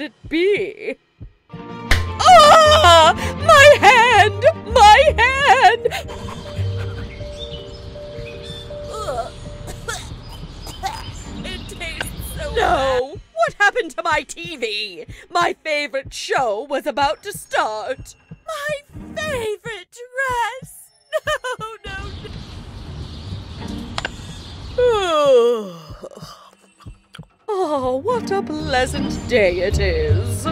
could it be? Ah! My hand! My hand! It tastes so No! What happened to my TV? My favorite show was about to start. My favorite dress! No. Oh, what a pleasant day it is.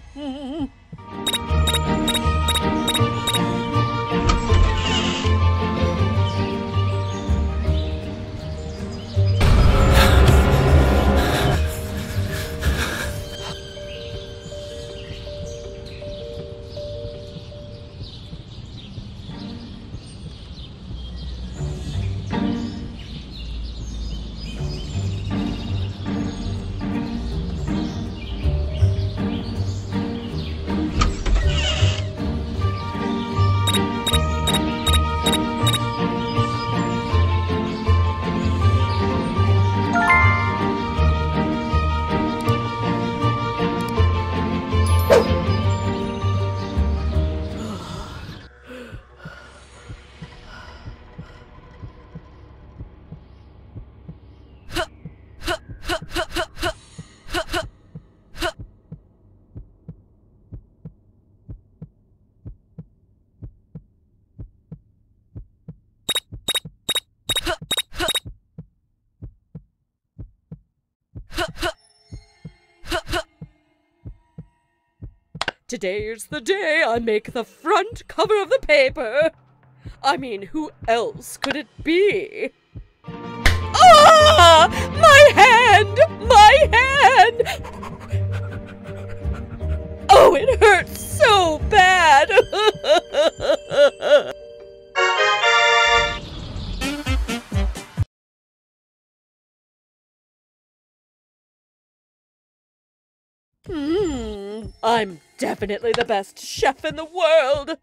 Today's the day I make the front cover of the paper. I mean, who else could it be? Ah! My hand! My hand! Oh, it hurts so bad! Hmm, I'm definitely the best chef in the world.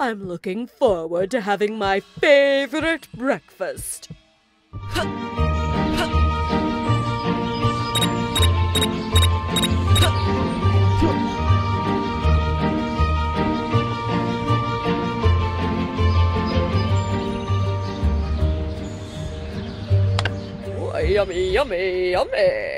I'm looking forward to having my favorite breakfast. Yummy, yummy, yummy.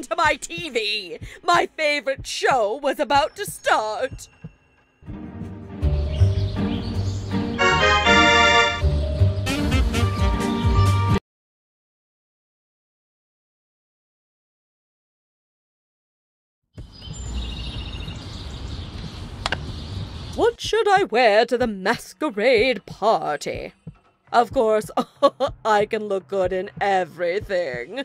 To my TV? My favorite show was about to start. What should I wear to the masquerade party? Of course, I can look good in everything.